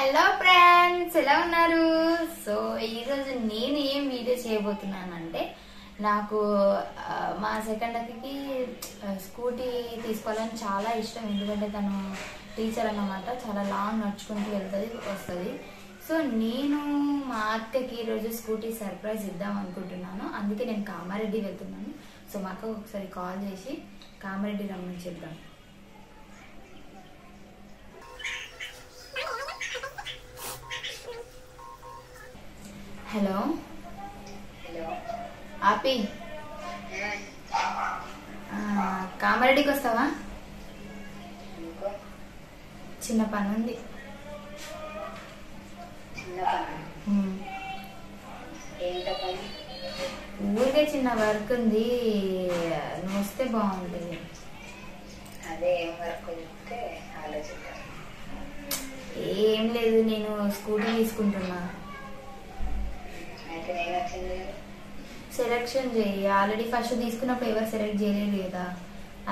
Hello friends ఎలా ఉన్నారు? So ఈరోజు నేను ఏం వీడియో చేయబోతున్నానంటే నాకు మా సెకండ్ అక్కకి స్కూటీ తీసుకోవాలని చాలా ఇష్టం. ఎందుకంటే తను టీచర్ అన్నమాట. చాలా లాంగ్ నడుచుకుంటూ వెళ్తుంది వస్తుంది. సో నేను మా అక్కకి ఈరోజు స్కూటీ సర్ప్రైజ్ ఇద్దాం అనుకుంటున్నాను. అందుకే నేను కామారెడ్డి వెళ్తున్నాను. సో మా అక్కకు ఒకసారి కాల్ చేసి కామారెడ్డి రమ్మని చెప్దాం. హలో. ఆపి. కామారెడ్డికి వస్తావా చిన్న పని. ఉంది. ఊరికే చిన్న వర్క్ ఉంది నువ్వు వస్తే బాగుంటుంది అదే ఏం వర్క్ ఏం లేదు నేను స్కూటీ తీసుకుంటున్నా. సెలెక్షన్ చేయి. ఆల్రెడీ ఫస్ట్ తీసుకున్నప్పుడు ఎవరు సెలెక్ట్ చేయలేదు కదా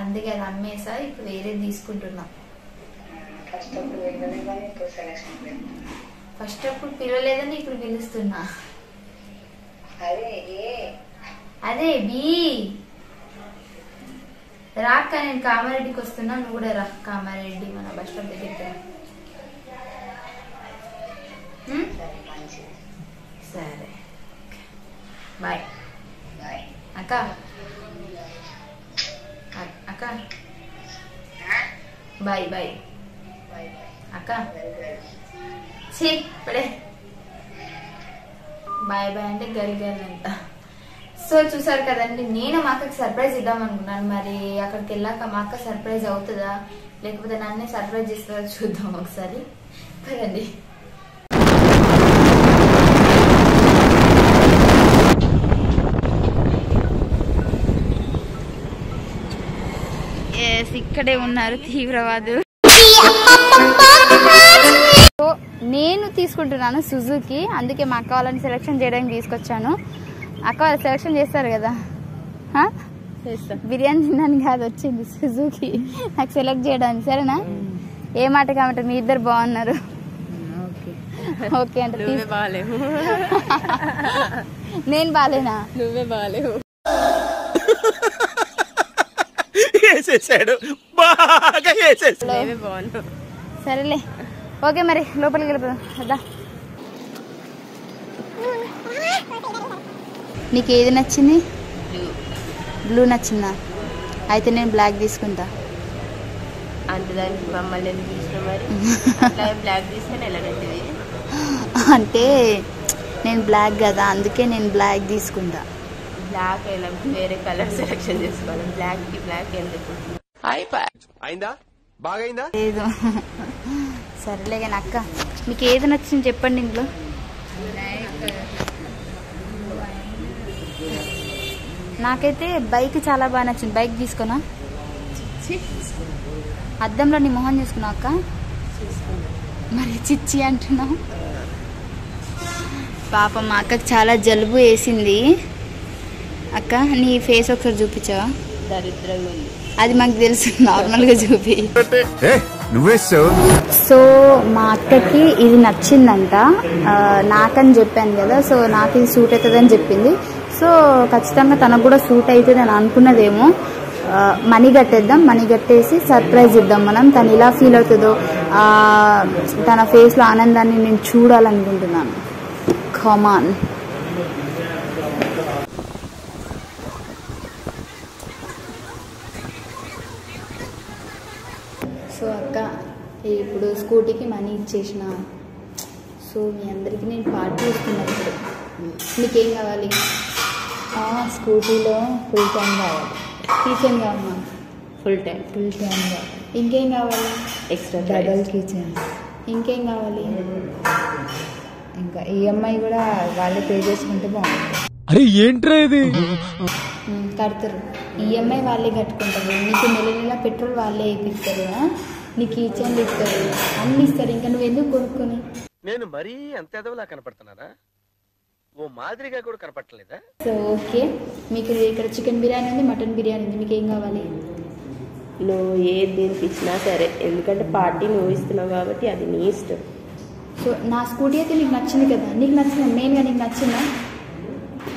అందుకే అది అమ్మేసా ఇప్పుడు వేరేది తీసుకుంటున్నా. ఫస్ట్ అప్పుడు పిలవలేదని ఇప్పుడు పిలుస్తున్నా. అదే బి. రాక్క నేను కామారెడ్డికి వస్తున్నా నువ్వు కూడా రా. కామారెడ్డి మన బస్ స్టాప్ దగ్గరికి రా. ఉమ్? సరే. బాయ్ అక్క. అ- అక్క. Bye bye. అక్క. వెరీ ఇప్పుడే బాయ్ బాయ్ అంటే గరి గరి అంట. సో చూసారు కదండి నేను మా అక్కకి సర్ప్రైజ్ ఇద్దాం అనుకున్నాను. మరి అక్కడికి వెళ్ళాక మా అక్క సర్ప్రైజ్ అవుతుందా? లేకపోతే నన్నే సర్ప్రైజ్ చేస్తుందా చూద్దాం ఒకసారి. కదండి ఇక్కడే ఉన్నారు తీవ్రవాదు సో నేను తీసుకుంటున్నాను సుజుకి. అందుకే మా అక్క వాళ్ళని సెలెక్షన్ చేయడానికి తీసుకొచ్చాను. అక్క వాళ్ళు సెలెక్షన్ చేస్తారు కదా. హా? బిర్యానీ తినడానికి కాదు వచ్చింది సుజుకి. నాకు సెలెక్ట్ చేయడానికి సరేనా? ఏ మాట కాబట్టి మీ ఇద్దరు బాగున్నారు. ఓకే. అంటే నేను బాలేనా? నువ్వే బాగాలేవు వేసేసాడు బాగా వేసేసాడు సరేలే. ఓకే మరి లోపలికి వెళ్ళిపోదాం. నీకు ఏది నచ్చింది? బ్లూ. నచ్చిందా? అయితే నేను బ్లాక్ తీసుకుంటా. అంటే నేను బ్లాక్ కదా అందుకే నేను బ్లాక్ తీసుకుంటా. బ్లాక్ ఎలా వేరే కలర్ సెలెక్షన్ చేసుకోవాలి బ్లాక్కి బ్లాక్ ఎందుకు అయిందా? బాగైందా? లేదు. సరేలే కానీ అక్క. మీకు ఏది నచ్చింది చెప్పండి ఇంట్లో నాకైతే బైక్ చాలా బాగా నచ్చింది. బైక్ తీసుకున్నా. అద్దంలో నీ మొహం చూసుకున్నావు అక్క? మరి చిచ్చి అంటున్నావు. పాపం మా అక్కకి చాలా జలుబు వేసింది. అక్క నీ ఫేస్ ఒకసారి చూపించావా? దరిద్రంగా ఉంది. అది మాకు తెలుసు నార్మల్గా చూపి. సో మా అక్కకి ఇది నచ్చిందంట. నాకని చెప్పాను కదా సో నాకు ఇది సూట్ అవుతుందని చెప్పింది. సో ఖచ్చితంగా తనకు కూడా సూట్ అవుతుంది అని అనుకున్నదేమో. మనీ కట్టేద్దాం మనీ కట్టేసి సర్ప్రైజ్ ఇద్దాం మనం. తను ఇలా ఫీల్ అవుతుందో ఆ, తన ఫేస్లో ఆనందాన్ని నేను చూడాలనుకుంటున్నాను. కమాన్ సో అక్క ఇప్పుడు స్కూటీకి మనీ ఇచ్చేసిన. సో మీ అందరికీ నేను పార్టీ ఇస్తున్నాను ఇప్పుడు. మీకేం కావాలి? ఆ, స్కూటీలో ఫుల్ టైం కావాలి. కిచెన్ కావాలమ్మా ఫుల్ టైం ఫుల్ టైం కావాలి. ఇంకేం కావాలి? ఎక్స్ట్రా డబల్ కిచెన్ ఇంకేం కావాలి? ఇంకా ఈఎంఐ కూడా వాళ్ళే పే చేసుకుంటే బాగుంటుంది. అరే ఏంట్రా ఇది? కడతారు. ఈఎంఐ వాళ్ళే కట్టుకుంటారు. నీకు నెల నెల పెట్రోల్ వాళ్ళే వేయిస్తారు నీకు కిచెన్లు ఇస్తారు అన్ని ఇస్తారు ఇంకా నువ్వు ఎందుకు కొనుక్కొని? నేను మరీ అంత ఎదవలా కనపడుతున్నానా? ఓ మాదిరిగా కూడా కనపడలేదా సో ఓకే. మీకు ఇక్కడ చికెన్ బిర్యానీ ఉంది మటన్ బిర్యానీ ఉంది. మీకు ఏం కావాలి? నువ్వు ఏది దీనికి ఇచ్చినా సరే ఎందుకంటే పార్టీ నువ్వు ఇస్తున్నావు కాబట్టి అది నీ ఇష్టం. సో నా స్కూటీ అయితే నీకు నచ్చింది కదా. నీకు నచ్చిందా మెయిన్గా నీకు నచ్చిందా?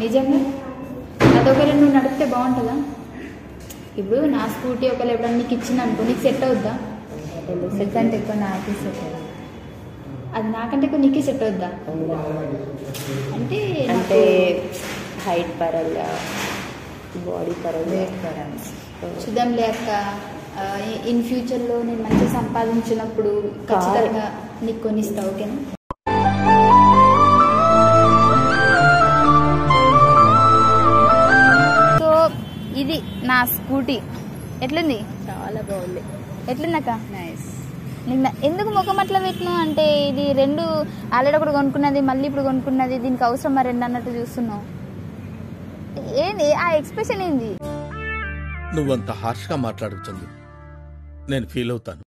నిజంగా? అది ఒకవేళ నువ్వు నడిపితే బాగుంటుందా? ఇప్పుడు నా స్కూటీ ఒకవేళ ఎప్పుడన్నా నీకు ఇచ్చిన అనుకో నీకు సెట్ అవుద్దా? సెట్ అంటే ఎక్కువ నాకే సెట్ అది నాకంటే ఎక్కువ నీకే సెట్ అవుద్దా? అంటే అంటే హైట్ పరంగా బాడీ పరంగా. చూద్దాం లేక ఇన్ ఫ్యూచర్లో నేను మంచిగా సంపాదించినప్పుడు ఖచ్చితంగా నీకు కొనిస్తా ఓకేనా? సో ఇది నా స్కూటీ. ఎట్లుంది? చాలా బాగుంది. ఎట్లుందక్క? నైస్ నీకు నా- ఎందుకు ముఖం అట్లా పెట్టినావు? అంటే ఇది రెండు ఆల్రెడీ ఒకటి కొనుక్కున్నది మళ్ళీ ఇప్పుడు కొనుక్కున్నది దీనికి అవసరం మరి రెండు అన్నట్టు చూస్తున్నావు. ఏంది? ఆ ఎక్స్ప్రెషన్ ఏంది? నువ్వంత హార్ష్గా మాట్లాడుతుంది నేను ఫీల్ అవుతాను.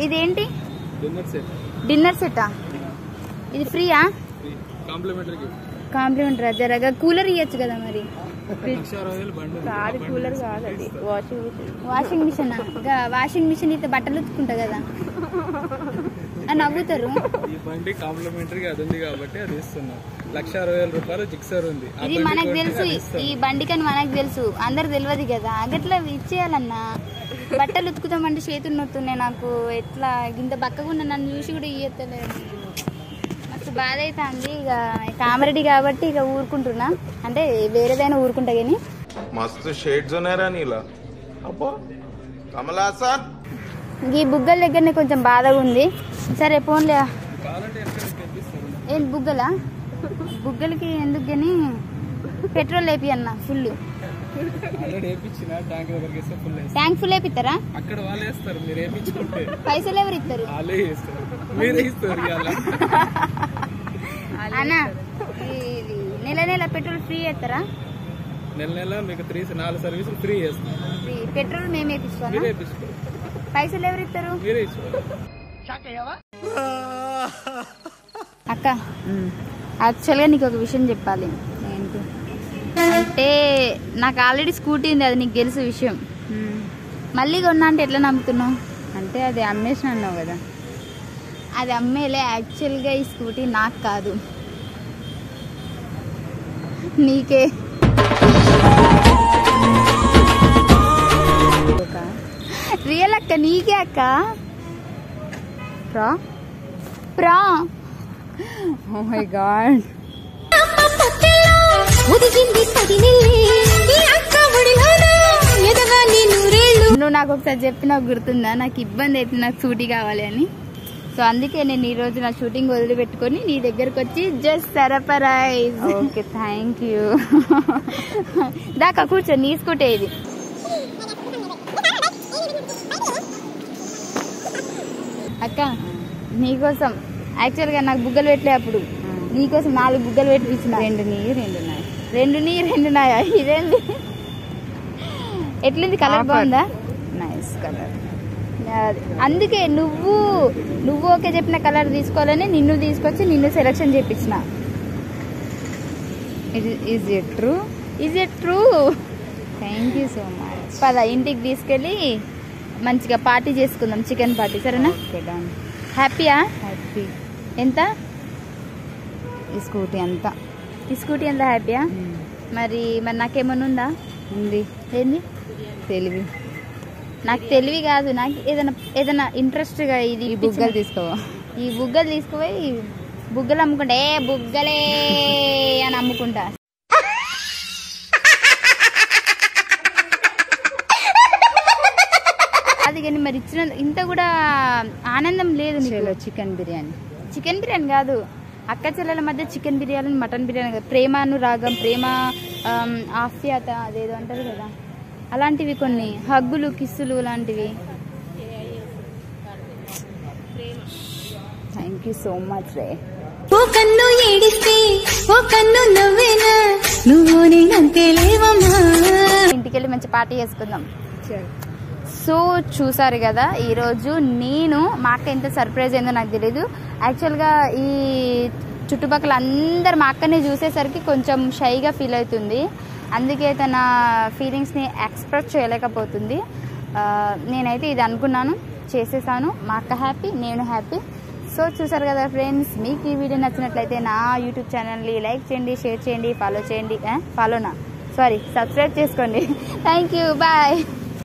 ఇదేంటి? డిన్నర్ సెట్టా ఇది ఫ్రీయా కాంప్లిమెంటరీ జరగా కూలర్ ఇవ్వచ్చు కదా మరి? కాదు కూలర్ కాదండి washing machine. Washing machine washing machine అయితే బట్టలు ఉతుకుంటా కదా? అని నవ్వుతారు. ఈ బండి కాంప్లిమెంటరీగా అది ఉంది కాబట్టి అది ఇస్తున్నాం. లక్ష అరవై వేల రూపాయలు జిక్సర్ ఉంది. ఆ ఇది బండి మనకు తెలుసు. ఈ ఇస్తాం. బండికని మనకు తెలుసు. అందరు తెలియదు కదా. అగట్లా ఇచ్చేయాలన్నా. బట్టలు ఉతుకుతామంటే చేతులు నొత్తున్నాయి నాకు. ఎట్లా? ఇంత బక్కగా నన్ను చూసి కూడా ఇయ్యలేదు బాధ అవుతుంది ఇక కామరెడ్డి కాబట్టి ఇక ఊరుకుంటున్నా. అంటే వేరేదైనా ఊరుకుంటా కానీ మస్తు షేడ్స్ ఉన్నారా నీలా. అబ్బో కమలా సార్. ఈ బుగ్గల దగ్గరనే కొంచెం బాధగా ఉంది. సరే ఫోన్లే ఏం బుగ్గలా? బుగ్గలకి ఎందుకు కానీ పెట్రోల్ వేపి అన్న ఫుల్ ట్యాంక్ ఫుల్ వేపిస్తారా అక్కడ వాళ్ళు పైసలు ఎవరు ఇస్తారు వాళ్ళే ఇస్తారు అన్న ఇది నెల నెల పెట్రోల్ ఫ్రీ చేస్తారా? నెల నెల మీకు త్రీ నాలుగు సర్వీసులు ఫ్రీ చేస్తాం. ఫ్రీ పెట్రోల్ మేము వేపించుకోరు పైసలు ఎవరు ఇస్తారు? అక్క యాక్చువల్గా నీకు ఒక విషయం చెప్పాలి. ఏంటి? అంటే నాకు ఆల్రెడీ స్కూటీ ఉంది అది నీకు తెలుసు విషయం. మళ్ళీ కొన్నా అంటే ఎట్లా నమ్ముతున్నావు? అంటే అది అమ్మేసిన అన్నావు కదా. అది అమ్మేలే యాక్చువల్గా ఈ స్కూటీ నాకు కాదు. నీకే. రియల్ అక్క నీకే అక్క. ప్రా ప్రా ఓ మై గాడ్ నువ్వు నాకు ఒకసారి చెప్పి నాకు గుర్తుందా? నాకు ఇబ్బంది అయితే నాకు షూటీ కావాలి అని. సో అందుకే నేను ఈ రోజు నా షూటింగ్ వదిలిపెట్టుకొని నీ దగ్గరకు వచ్చి just surprise okay thank you దాకా కూర్చో నీ స్కూటే ఇది. అక్క నీకోసం యాక్చువల్గా నాకు బుగ్గలు పెట్టలే అప్పుడు. నీకోసం నాలుగు బుగ్గలు పెట్టించిన. రెండు నీ రెండు నాయ. రెండు నీ రెండు నాయ. ఇదేంది? ఎట్లుంది? కలర్ బాగుందా? నైస్ కలర్ అందుకే నువ్వు నువ్వు ఓకే చెప్పిన కలర్ తీసుకోవాలని నిన్ను తీసుకొచ్చి నిన్ను సెలెక్షన్ చేపించిన. Is it true is it true thank you so much పద ఇంటికి తీసుకెళ్ళి మంచిగా పార్టీ చేసుకుందాం చికెన్ పార్టీ సరేనా? హ్యాపీయా హ్యాపీ ఎంత? ఈ స్కూటీ అంతా. ఈ స్కూటీ ఎంత హ్యాపీయా మరి మరి నాకేమన్నా ఉందా? ఉంది. ఏంది? తెలివి. నాకు తెలివి కాదు. నాకు ఏదైనా ఏదైనా ఇంట్రెస్ట్గా ఇది బుగ్గలు తీసుకో ఈ బుగ్గలు తీసుకుపోయి బుగ్గలు అమ్ముకుంటా ఏ బుగ్గలే అని అమ్ముకుంటా. అది కానీ మరి ఇచ్చిన ఇంత కూడా ఆనందం లేదు చికెన్ బిర్యానీ. చికెన్ బిర్యానీ కాదు. అక్క చెల్లెల మధ్య చికెన్ బిర్యానీ మటన్ బిర్యానీ కాదు. ప్రేమానురాగం ప్రేమ ఆప్యాయత అదేదో అంటారు కదా. అలాంటివి కొన్ని హగ్గులు కిస్సులు లాంటివి. థ్యాంక్ యూ సో మచ్ రే. ఓ కన్ను ఏడిస్తే ఓ కన్ను నవ్వేనా? నువ్వు నేనంతే లేవమ్మా. ఇంటికెళ్ళి మంచి పార్టీ చేసుకుందాం. సో చూసారు కదా ఈరోజు నేను మా అక్క ఎంత సర్ప్రైజ్ అయిందో నాకు తెలియదు యాక్చువల్గా ఈ చుట్టుపక్కల అందరు మా అక్కని చూసేసరికి కొంచెం షైగా ఫీల్ అవుతుంది. అందుకే తన ఫీలింగ్స్ని ఎక్స్ప్రెస్ చేయలేకపోతుంది. నేనైతే ఇది అనుకున్నాను చేసేసాను. మా అక్క హ్యాపీ నేను హ్యాపీ సో చూసారు కదా ఫ్రెండ్స్ మీకు ఈ వీడియో నచ్చినట్లయితే నా యూట్యూబ్ ఛానల్ని లైక్ చేయండి షేర్ చేయండి ఫాలో చేయండి ఫాలోనా సారీ సబ్స్క్రైబ్ చేసుకోండి. Thank you bye